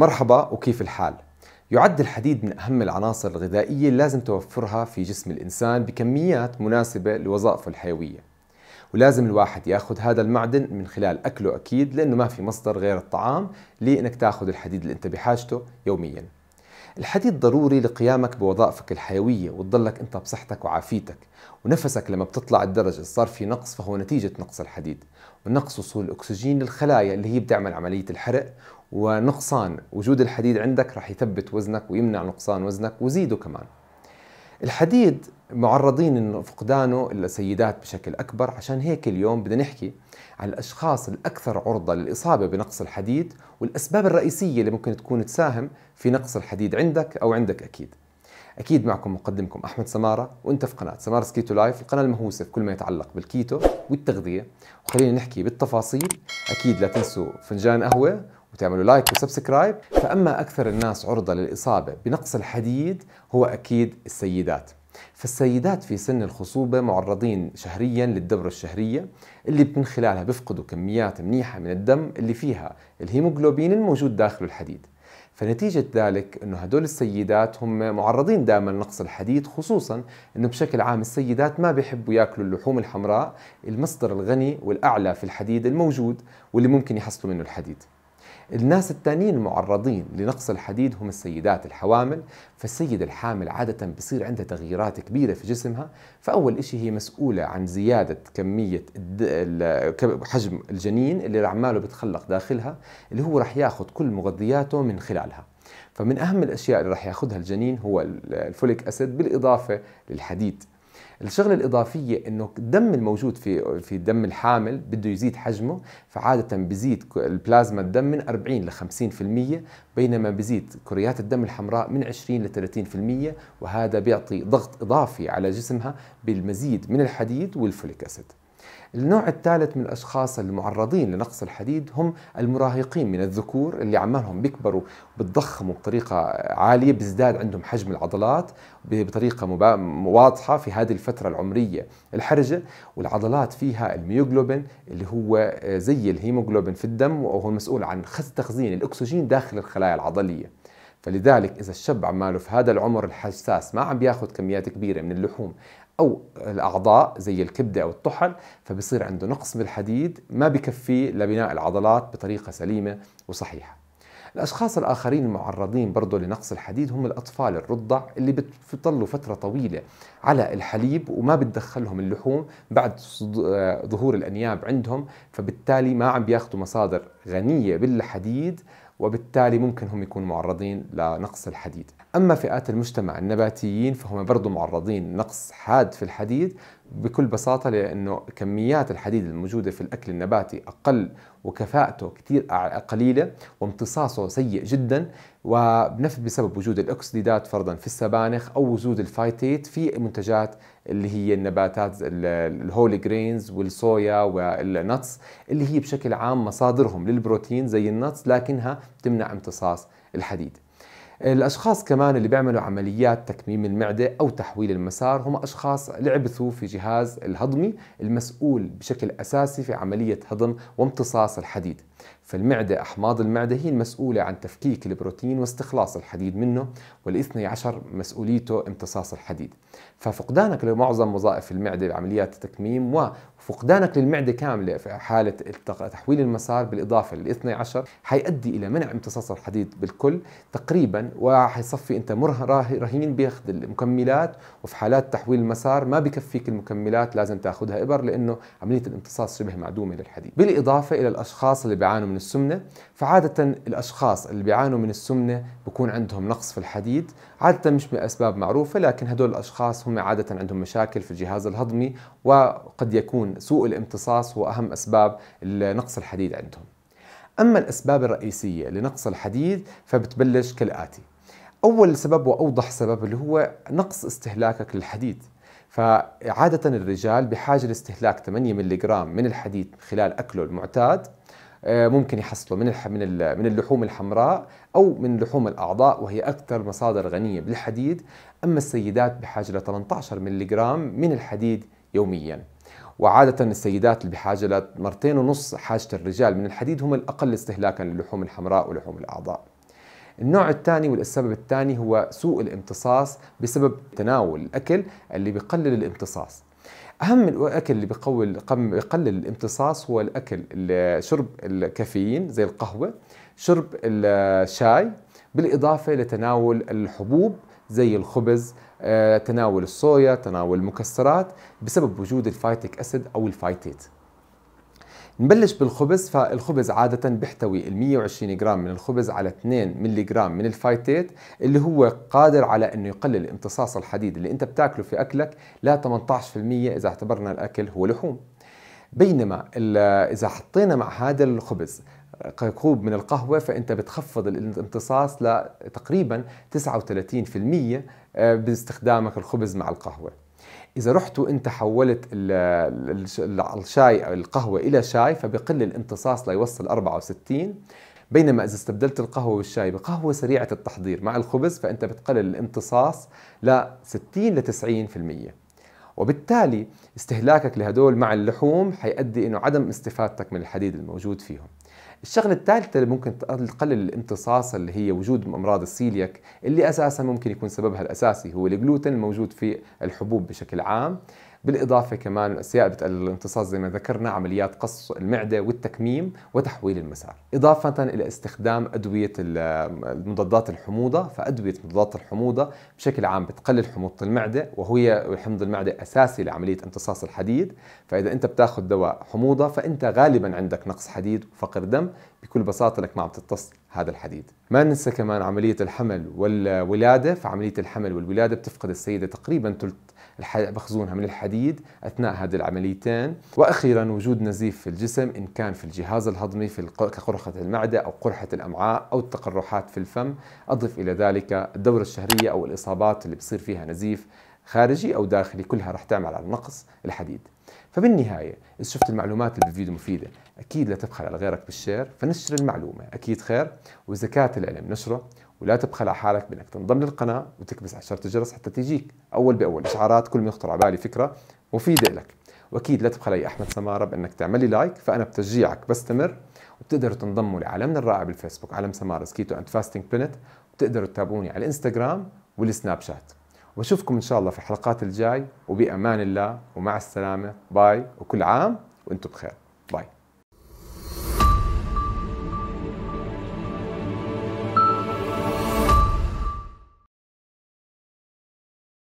مرحبا وكيف الحال؟ يعد الحديد من أهم العناصر الغذائية اللي لازم توفرها في جسم الإنسان بكميات مناسبة لوظائفه الحيوية ولازم الواحد ياخذ هذا المعدن من خلال أكله أكيد لأنه ما في مصدر غير الطعام لأنك تاخذ الحديد اللي أنت بحاجته يومياً الحديد ضروري لقيامك بوظائفك الحيوية وتضلك أنت بصحتك وعافيتك ونفسك لما بتطلع الدرجة صار في نقص فهو نتيجة نقص الحديد ونقص وصول الأكسجين للخلايا اللي هي بتعمل عملية الحرق ونقصان. وجود الحديد عندك رح يثبت وزنك ويمنع نقصان وزنك وزيده كمان. الحديد معرضين إنه فقدانه السيدات بشكل أكبر. عشان هيك اليوم بدنا نحكي عن الأشخاص الأكثر عرضة للإصابة بنقص الحديد والأسباب الرئيسية اللي ممكن تكون تساهم في نقص الحديد عندك أو عندك أكيد. أكيد معكم مقدمكم أحمد سمارة وأنت في قناة سمارة keto life القناة المهووسة في كل ما يتعلق بالكيتو والتغذية. وخلينا نحكي بالتفاصيل. أكيد لا تنسوا فنجان قهوة وتعملوا like و subscribe فأما أكثر الناس عرضة للإصابة بنقص الحديد هو أكيد السيدات. فالسيدات في سن الخصوبة معرضين شهريا للدورة الشهرية اللي من خلالها بيفقدوا كميات منيحة من الدم اللي فيها الهيموغلوبين الموجود داخل الحديد. فنتيجة ذلك إنه هدول السيدات هم معرضين دائما لنقص الحديد خصوصا إنه بشكل عام السيدات ما بيحبوا يأكلوا اللحوم الحمراء المصدر الغني والأعلى في الحديد الموجود واللي ممكن يحصلوا منه الحديد. الناس التانيين المعرضين لنقص الحديد هم السيدات الحوامل فالسيدة الحامل عادة بصير عندها تغييرات كبيرة في جسمها فأول إشي هي مسؤولة عن زيادة كمية حجم الجنين اللي عماله بتخلق داخلها اللي هو رح ياخذ كل مغذياته من خلالها. فمن أهم الأشياء اللي رح ياخذها الجنين هو الفوليك أسيد بالإضافة للحديد. الشغلة الإضافية إنه الدم الموجود في في دم الحامل بده يزيد حجمه فعادة بزيد البلازما الدم من 40 ل 50% بينما بزيد كريات الدم الحمراء من 20 ل 30% وهذا بيعطي ضغط إضافي على جسمها بالمزيد من الحديد والفوليك أسيد. النوع الثالث من الأشخاص المعرضين لنقص الحديد هم المراهقين من الذكور اللي عمالهم بيكبروا بتضخموا بطريقة عالية بيزداد عندهم حجم العضلات بطريقة واضحة في هذه الفترة العمرية الحرجة. والعضلات فيها الميوغلوبين اللي هو زي الهيموغلوبين في الدم وهو المسؤول عن تخزين الأكسجين داخل الخلايا العضلية. فلذلك إذا الشاب عماله في هذا العمر الحساس ما عم بياخذ كميات كبيرة من اللحوم أو الأعضاء زي الكبدة أو الطحل فبصير عنده نقص بالحديد ما بكفيه لبناء العضلات بطريقة سليمة وصحيحة. الأشخاص الآخرين المعرضين برضه لنقص الحديد هم الأطفال الرضع اللي بتضلوا فترة طويلة على الحليب وما بتدخلهم اللحوم بعد ظهور الأنياب عندهم فبالتالي ما عم بياخذوا مصادر غنية بالحديد وبالتالي ممكن هم يكونوا معرضين لنقص الحديد. أما فئات المجتمع النباتيين فهم برضو معرضين نقص حاد في الحديد بكل بساطة لأنه كميات الحديد الموجودة في الأكل النباتي أقل وكفاءته كثير قليلة وامتصاصه سيء جدا وبنفس بسبب وجود الأوكساليت فرضا في السبانخ أو وجود ال phytate في منتجات اللي هي النباتات ال whole grains والصويا وال nuts اللي هي بشكل عام مصادرهم للبروتين زي ال nuts لكنها تمنع امتصاص الحديد. الأشخاص كمان اللي بيعملوا عمليات تكميم المعدة أو تحويل المسار هم أشخاص لعبوا في جهاز الهضمي المسؤول بشكل أساسي في عملية هضم وامتصاص الحديد. فالمعدة أحماض المعدة هي المسؤولة عن تفكيك البروتين واستخلاص الحديد منه والاثني عشر مسؤوليته امتصاص الحديد. ففقدانك لمعظم وظائف المعدة بعمليات التكميم وفقدانك للمعدة كاملة في حالة تحويل المسار بالإضافة للاثني عشر حيؤدي إلى منع امتصاص الحديد بالكل تقريبا وحيصفي أنت رهين بياخذ المكملات وفي حالات تحويل المسار ما بكفيك المكملات لازم تاخذها إبر لأنه عملية الامتصاص شبه معدومة للحديد. بالإضافة إلى الأشخاص اللي بيعانوا من السمنة. فعادة الأشخاص اللي بيعانوا من السمنة بكون عندهم نقص في الحديد. عادة مش بأسباب معروفة لكن هدول الأشخاص هم عادة عندهم مشاكل في الجهاز الهضمي وقد يكون سوء الامتصاص هو أهم أسباب نقص الحديد عندهم. أما الأسباب الرئيسية لنقص الحديد فبتبلش كالآتي. أول سبب وأوضح سبب اللي هو نقص استهلاكك للحديد. فعادة الرجال بحاجة لاستهلاك 8 ملغ من الحديد خلال أكله المعتاد. ممكن يحصلوا من من من اللحوم الحمراء أو من لحوم الأعضاء وهي أكثر مصادر غنية بالحديد. أما السيدات بحاجة ل 18 ملغ من الحديد يوميا. وعادة السيدات اللي بحاجة لمرتين ونص حاجة الرجال من الحديد هم الأقل استهلاكا للحوم الحمراء ولحوم الأعضاء. النوع الثاني والسبب الثاني هو سوء الامتصاص بسبب تناول الأكل اللي بيقلل الامتصاص. أهم الأكل اللي بيقوي بيقلل الامتصاص هو الأكل شرب الكافيين زي القهوة شرب الشاي بالإضافة لتناول الحبوب زي الخبز آه، تناول الصويا تناول المكسرات بسبب وجود ال phytic acid أو ال phytate نبلش بالخبز فالخبز عادة بيحتوي ال 120 جرام من الخبز على 2 ملي جرام من ال phytate اللي هو قادر على إنه يقلل امتصاص الحديد اللي أنت بتاكله في أكلك ل 18% إذا اعتبرنا الأكل هو لحوم. بينما إذا حطينا مع هذا الخبز كوب من القهوة فأنت بتخفض الامتصاص لتقريبا 39% آه، باستخدامك الخبز مع القهوة. إذا رحت وأنت حولت الشاي أو القهوة إلى شاي فبقل الامتصاص ليوصل 64 بينما إذا استبدلت القهوة والشاي بقهوة سريعة التحضير مع الخبز فأنت بتقلل الامتصاص ل 60 ل 90% وبالتالي استهلاكك لهدول مع اللحوم حيؤدي إنه عدم استفادتك من الحديد الموجود فيهم. الشغلة الثالثة اللي ممكن تقلل الامتصاص اللي هي وجود أمراض السيلياك اللي أساسا ممكن يكون سببها الأساسي هو الجلوتين الموجود في الحبوب بشكل عام. بالإضافة كمان أشياء بتقلل الامتصاص زي ما ذكرنا عمليات قص المعدة والتكميم وتحويل المسار. إضافة إلى استخدام أدوية مضادات الحموضة فأدوية مضادات الحموضة بشكل عام بتقلل حموضة المعدة وهي حمض المعدة أساسي لعملية امتصاص الحديد. فإذا أنت بتاخذ دواء حموضة فأنت غالبا عندك نقص حديد وفقر دم بكل بساطة لك ما عم تتص هذا الحديد. ما ننسى كمان عملية الحمل والولادة فعملية الحمل والولادة بتفقد السيدة تقريبا ثلث مخزونها من الحديد أثناء هذه العمليتين. وأخيرا وجود نزيف في الجسم إن كان في الجهاز الهضمي في كقرحة المعدة أو قرحة الأمعاء أو التقرحات في الفم. أضف إلى ذلك الدورة الشهرية أو الإصابات اللي بصير فيها نزيف خارجي أو داخلي كلها رح تعمل على نقص الحديد. فبالنهاية إذا شفت المعلومات اللي بالفيديو مفيدة أكيد لا تبخل على غيرك بالشير فنشر المعلومة. أكيد خير. كانت العلم نشره ولا تبخل على حالك بأنك تنضم للقناة وتكبس على شارة الجرس حتى تجيك. أول بأول إشعارات كل ما يخطر على بالي فكرة مفيدة لك. وأكيد لا تبخل أي أحمد سمارة بأنك تعمل لي like فأنا بتشجيعك بستمر وبتقدروا تنضموا لعالمنا الرائع بالفيسبوك عالم سمارة's keto and fasting planet وبتقدروا تتابعوني على الإنستغرام والسناب شات. وأشوفكم إن شاء الله في الحلقات الجاي وبأمان الله ومع السلامة. bye وكل عام وأنتم بخير. bye.